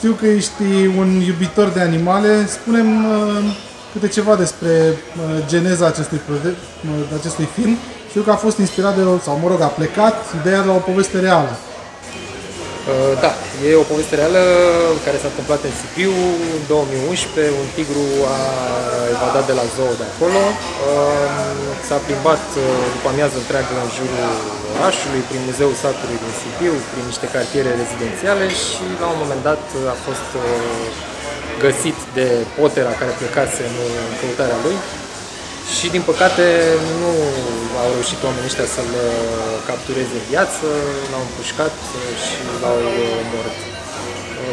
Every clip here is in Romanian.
știu că ești un iubitor de animale. Spunem uh, câte ceva despre uh, geneza acestui, proiect, uh, acestui film. Știu că a fost inspirat de, sau mă rog, a plecat ideea de la o poveste reală. Uh, da, e o poveste reală care s-a întâmplat în Sibiu în 2011. Un tigru a evadat de la zoo de acolo. Um, s-a plimbat uh, după amiază întreagă în jurul orașului, prin muzeul satului din Sibiu, prin niște cartiere rezidențiale și la un moment dat a fost uh, găsit de potera care plecase în căutarea lui și din păcate nu au reușit oamenii ăștia să-l uh, captureze în viață, l-au împușcat uh, și l-au uh, omorât.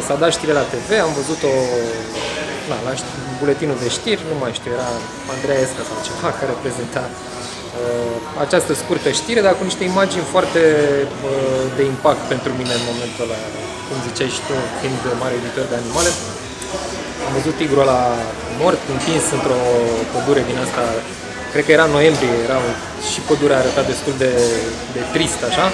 S-a dat știre la TV, am văzut-o na, la buletinul de știri, nu mai știu, era Andreea Esca sau ceva care prezenta uh, această scurtă știre, dar cu niște imagini foarte uh, de impact pentru mine în momentul ăla, cum ziceai și tu, fiind mare editor de animale. Am văzut tigrul ăla mort, întins într-o pădure din asta, cred că era noiembrie, era și pădurea arăta destul de, de trist, așa.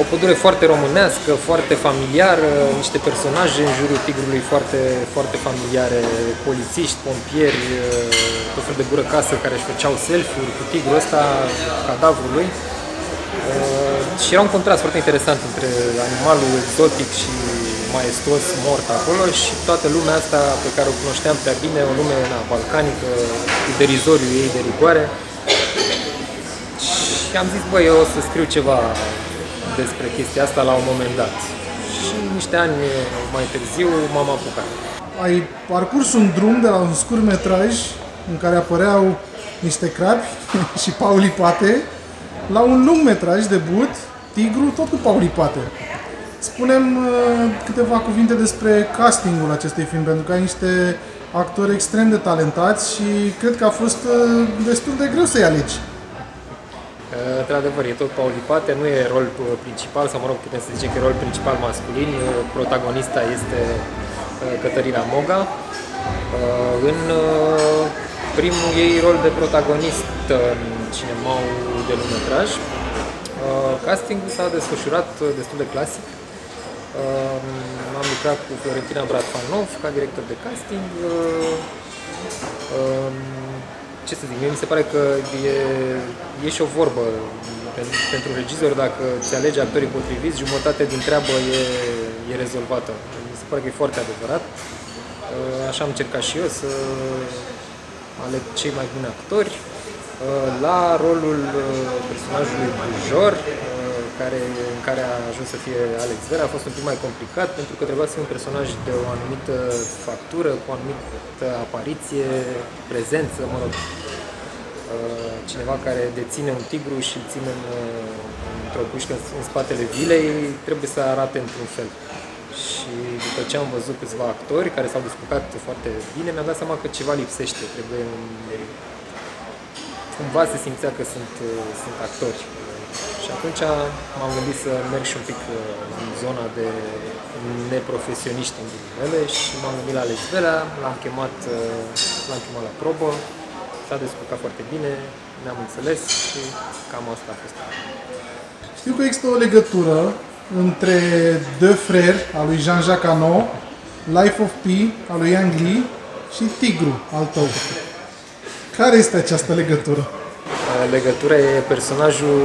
O pădure foarte românească, foarte familiară, niște personaje în jurul tigrului foarte, foarte familiare, polițiști, pompieri, tot fel de gură casă care își făceau selfie-uri cu tigrul ăsta, cadavrul lui. Și era un contrast foarte interesant între animalul exotic și maestos mort acolo și toată lumea asta pe care o cunoșteam prea bine, o lume na, balcanică, cu derizoriu ei de rigoare. Și am zis, băi, eu o să scriu ceva despre chestia asta la un moment dat. Și niște ani mai târziu m-am apucat. Ai parcurs un drum de la un scurt metraj în care apăreau niște crabi și paulipate la un lung metraj de but, Tigru, tot cu paulipate. Spunem uh, câteva cuvinte despre castingul acestui film, pentru că ai niște actori extrem de talentați și cred că a fost uh, destul de greu să-i alegi. Uh, într-adevăr, e tot paulipate, nu e rol principal, sau mă rog, putem să zicem că e rol principal masculin. Protagonista este Cătălina Moga. În primul ei rol de protagonist în cinemaul de lungmetraj. Castingul s-a desfășurat destul de clasic am lucrat cu Florentina Bratfanov ca director de casting. Ce să zic, mie mi se pare că e, e și o vorbă pentru regizor, dacă ți alegi actorii potriviți, jumătate din treabă e, e rezolvată. Mi se pare că e foarte adevărat. Așa am încercat și eu să aleg cei mai buni actori. La rolul personajului Bujor, care, în care a ajuns să fie Alex Vera. A fost un pic mai complicat pentru că trebuia să fie un personaj de o anumită factură, cu o anumită apariție, prezență, mă rog, uh, cineva care deține un tigru și îl ține în, uh, într-o pușcă în spatele vilei, trebuie să arate într-un fel. Și după ce am văzut câțiva actori care s-au descurcat foarte bine, mi-am dat seama că ceva lipsește, trebuie un... cumva se simțea că sunt, uh, sunt actori și atunci m-am gândit să merg și un pic uh, în zona de neprofesioniști în ghilimele și m-am gândit la Alex Vela, l-am chemat, uh, l-am chemat la probă, s-a descurcat foarte bine, ne-am înțeles și cam asta a fost. Știu că există o legătură între De Frères, al lui Jean-Jacques Hano, Life of Pi, al lui Yang Li și Tigru, al tău. Care este această legătură? Legătură e personajul,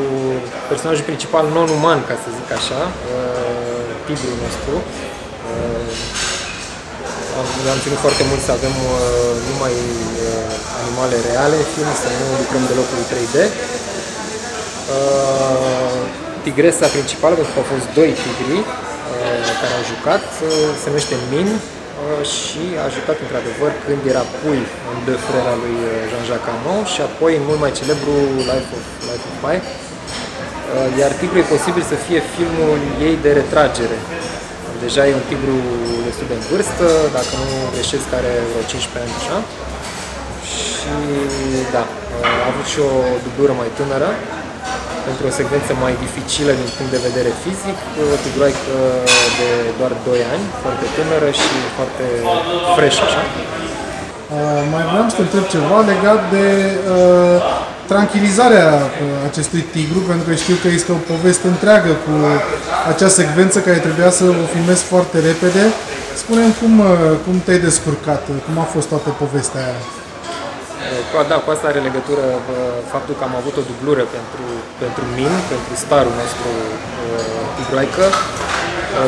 personajul principal non-uman, ca să zic așa, uh, tigrul nostru. Uh, am, am ținut foarte mult să avem uh, numai animale reale în film, să nu lucrăm deloc cu 3D. Tigresa principală, pentru că au fost doi tigri care au jucat, se numește Min, Uh, și a jucat într-adevăr când era pui în De Frera lui uh, Jean-Jacques Anon și apoi în mult mai celebru Life of, Life of Pi. Uh, iar Tigru e posibil să fie filmul ei de retragere. Deja e un tigru destul de în vârstă, dacă nu greșesc, are vreo 15 ani așa. Și da, a avut și o dublură mai tânără, pentru o secvență mai dificilă din punct de vedere fizic, o tigroaică de doar 2 ani, foarte tânără și foarte fresh așa. Uh, mai vreau să te întreb ceva legat de uh, tranquilizarea uh, acestui tigru, pentru că știu că este o poveste întreagă cu acea secvență care trebuia să o filmez foarte repede. Spune-mi cum, uh, cum te-ai descurcat, cum a fost toată povestea aia? Cu, da, cu asta are legătură faptul că am avut o dublură pentru, pentru Min, pentru starul nostru Tigroică,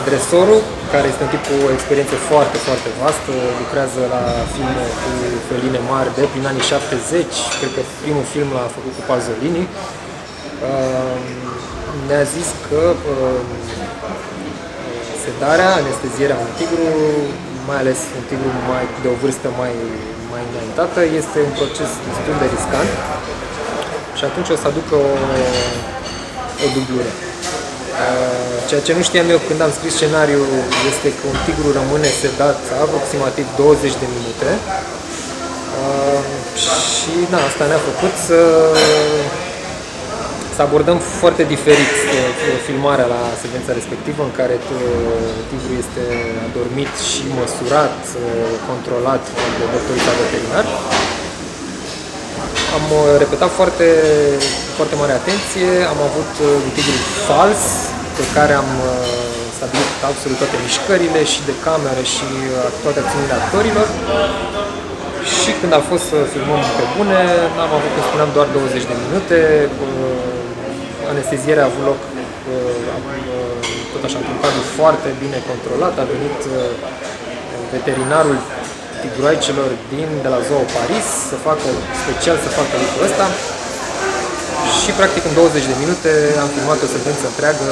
dresorul, care este un tip cu o experiență foarte, foarte vastă, lucrează la filme cu feline mari de prin anii 70, cred că primul film l-a făcut cu Pasolini. Ne-a zis că sedarea, anestezierea un tigru, mai ales un tigru mai, de o vârstă mai, mai înaintată, este un proces destul de riscant și atunci o să aducă o, o dublură. Uh, ceea ce nu știam eu când am scris scenariul este că un tigru rămâne sedat aproximativ 20 de minute uh, și da, asta ne-a făcut să să abordăm foarte diferit filmarea la secvența respectivă, în care tigru este adormit și măsurat, controlat de doctorița veterinar. Am uh, repetat foarte, foarte mare atenție, am avut uh, un tigru fals, pe care am uh, stabilit absolut toate mișcările și de cameră și toate acțiunile actorilor. Și când a fost să filmăm pe bune, am avut, cum spuneam, doar 20 de minute anestezierea a avut loc uh, tot așa, într-un cadru foarte bine controlat. A venit uh, veterinarul tigroaicelor din, de la Zoo Paris să facă, special să facă lucrul ăsta. Și practic în 20 de minute am filmat o secvență întreagă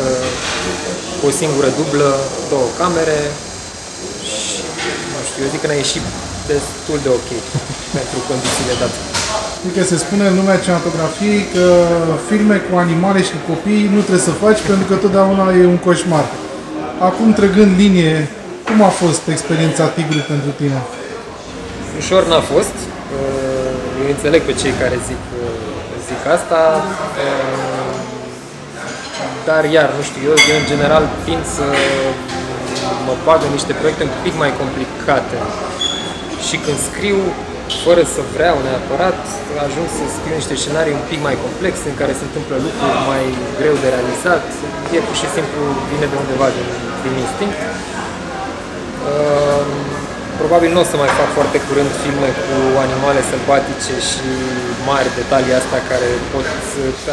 cu o singură dublă, două camere și nu știu, eu zic că ne-a ieșit destul de ok pentru condițiile date. Adică se spune în lumea cinematografiei că filme cu animale și cu copii nu trebuie să faci pentru că totdeauna e un coșmar. Acum, trăgând linie, cum a fost experiența Tigru pentru tine? Ușor n-a fost. Eu înțeleg pe cei care zic, zic asta. Dar iar, nu știu, eu, eu în general tind să mă bag în niște proiecte un pic mai complicate. Și când scriu, fără să vreau neapărat, ajung să scriu niște scenarii un pic mai complexe, în care se întâmplă lucruri mai greu de realizat. E pur și simplu vine de undeva din, din instinct. Uh, probabil nu o să mai fac foarte curând filme cu animale sălbatice și mari detalii astea care pot,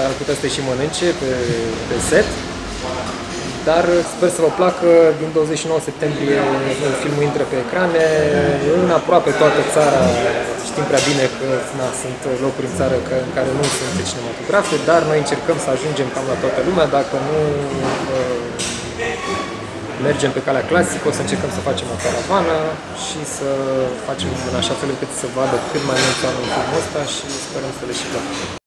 ar putea să te și mănânce pe, pe set. Dar sper să vă placă, din 29 septembrie filmul intră pe ecrane, în aproape toată țara, știm prea bine că na, sunt locuri în țară că, în care nu sunt cinematografe, dar noi încercăm să ajungem cam la toată lumea, dacă nu uh, mergem pe calea clasică, o să încercăm să facem o caravană și să facem în așa fel încât să vadă cât mai mulți oameni filmul ăsta și sperăm să le și placă.